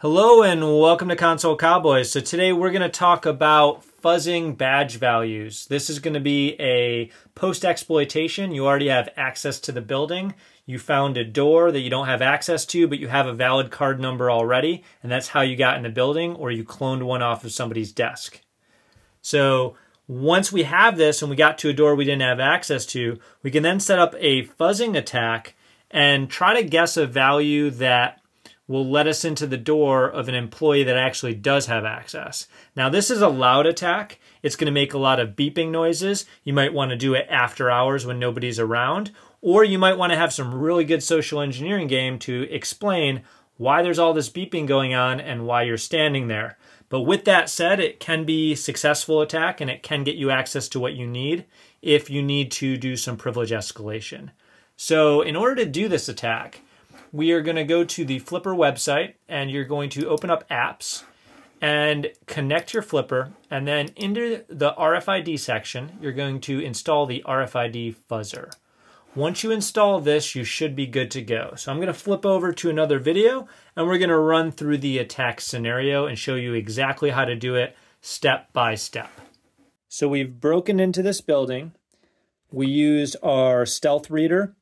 Hello and welcome to Console Cowboys. So today we're going to talk about fuzzing badge values. This is going to be a post-exploitation. You already have access to the building. You found a door that you don't have access to, but you have a valid card number already, and that's how you got in the building, or you cloned one off of somebody's desk. So once we have this and we got to a door we didn't have access to, we can then set up a fuzzing attack and try to guess a value that will let us into the door of an employee that actually does have access. Now, this is a loud attack. It's going to make a lot of beeping noises. You might want to do it after hours when nobody's around, or you might want to have some really good social engineering game to explain why there's all this beeping going on and why you're standing there. But with that said, it can be successful attack and it can get you access to what you need if you need to do some privilege escalation. So in order to do this attack, we are going to go to the Flipper website and you're going to open up apps and connect your Flipper. And then into the RFID section, you're going to install the RFID fuzzer. Once you install this, you should be good to go. So I'm going to flip over to another video and we're going to run through the attack scenario and show you exactly how to do it step by step. So we've broken into this building. We used our stealth reader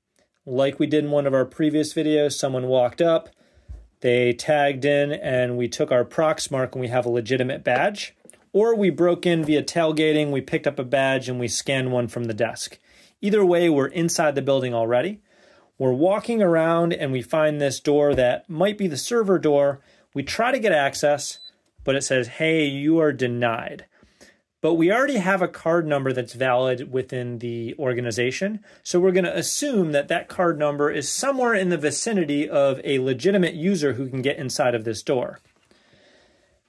like we did in one of our previous videos, someone walked up, they tagged in, and we took our Proxmark and we have a legitimate badge. Or we broke in via tailgating, we picked up a badge, and we scanned one from the desk. Either way, we're inside the building already. We're walking around and we find this door that might be the server door. We try to get access, but it says, hey, you are denied. But we already have a card number that's valid within the organization. So we're going to assume that that card number is somewhere in the vicinity of a legitimate user who can get inside of this door.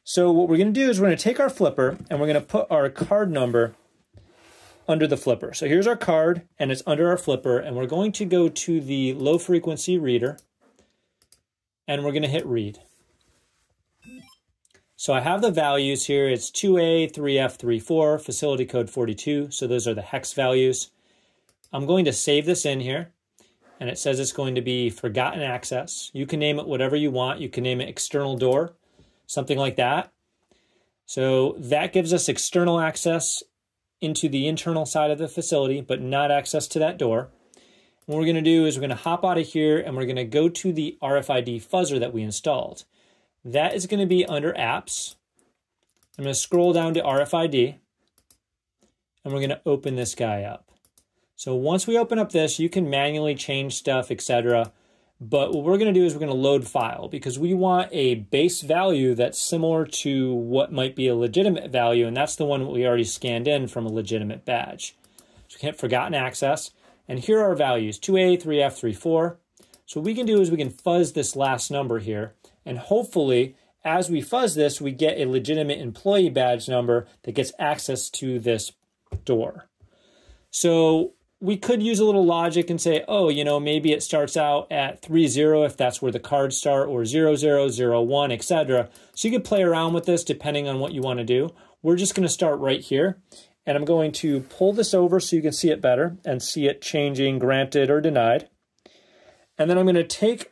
So what we're going to do is we're going to take our flipper and we're going to put our card number under the flipper. So here's our card and it's under our flipper and we're going to go to the low frequency reader and we're going to hit read. So I have the values here. It's 2A, 3F, 34, facility code 42. So those are the hex values. I'm going to save this in here. And it says it's going to be forgotten access. You can name it whatever you want. You can name it external door, something like that. So that gives us external access into the internal side of the facility, but not access to that door. what we're going to do is we're going to hop out of here and we're going to go to the RFID fuzzer that we installed. That is going to be under apps. I'm going to scroll down to RFID and we're going to open this guy up. So once we open up this, you can manually change stuff, etc. But what we're going to do is we're going to load file because we want a base value that's similar to what might be a legitimate value, and that's the one we already scanned in from a legitimate badge. So we can hit forgotten access, and here are our values, 2A, 3F, 34. So what we can do is we can fuzz this last number here, and hopefully, as we fuzz this, we get a legitimate employee badge number that gets access to this door. So we could use a little logic and say, oh, you know, maybe it starts out at 30 if that's where the cards start, or 0001, etc. So you could play around with this depending on what you want to do. We're just going to start right here. And I'm going to pull this over so you can see it better and see it changing granted or denied. And then I'm going to take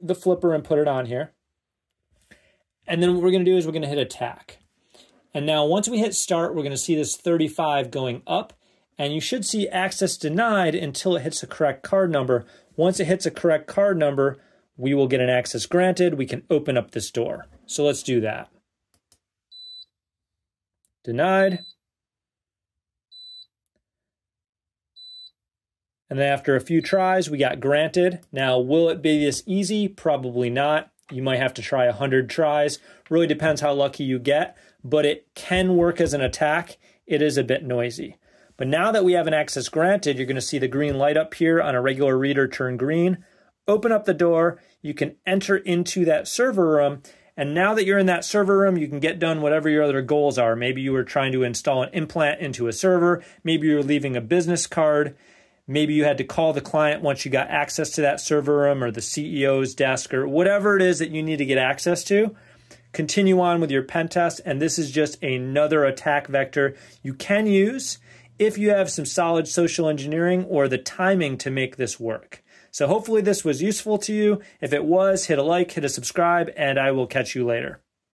the flipper and put it on here. And then what we're going to do is we're going to hit attack. And now once we hit start, we're going to see this 35 going up. And you should see access denied until it hits the correct card number. Once it hits a correct card number, we will get an access granted. We can open up this door. So let's do that. Denied. And then after a few tries, we got granted. Now, will it be this easy? Probably not. You might have to try 100 tries. Really depends how lucky you get, but it can work as an attack. It is a bit noisy. But now that we have an access granted, you're going to see the green light up here on a regular reader turn green. Open up the door. You can enter into that server room. And now that you're in that server room, you can get done whatever your other goals are. Maybe you were trying to install an implant into a server. Maybe you're leaving a business card. Maybe you had to call the client once you got access to that server room or the CEO's desk or whatever it is that you need to get access to. Continue on with your pen test, and this is just another attack vector you can use if you have some solid social engineering or the timing to make this work. So hopefully this was useful to you. If it was, hit a like, hit a subscribe, and I will catch you later.